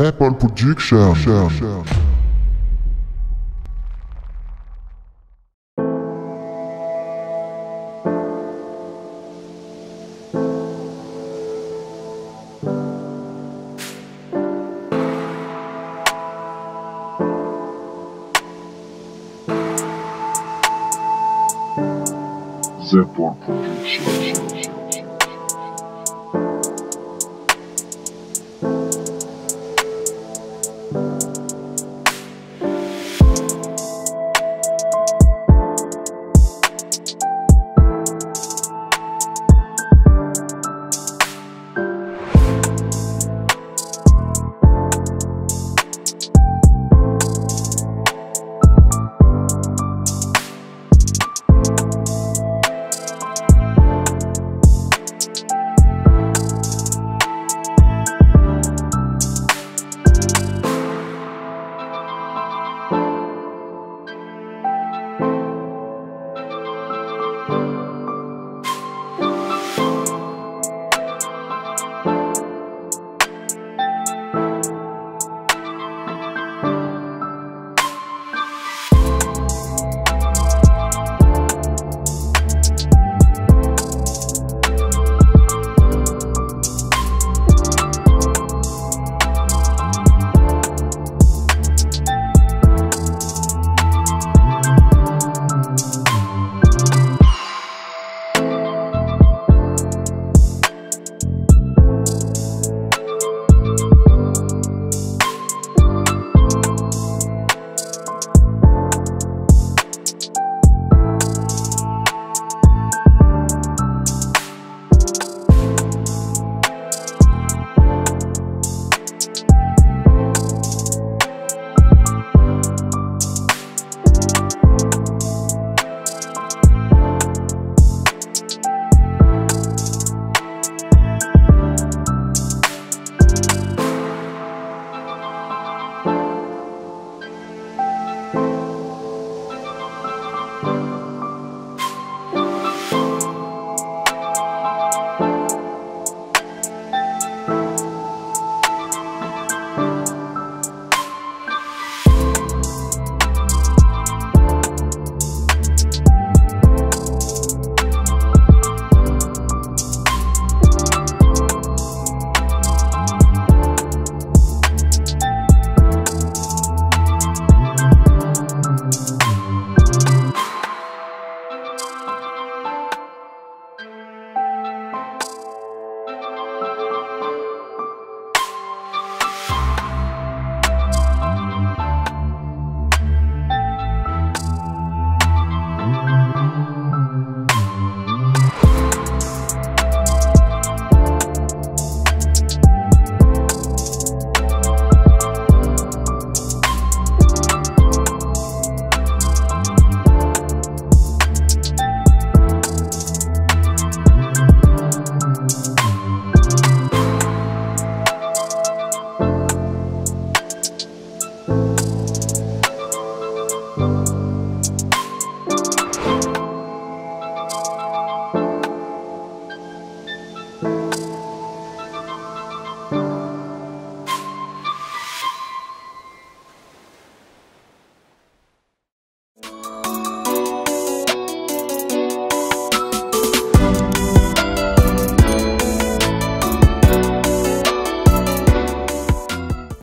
Zapple Production. Zapple Production. you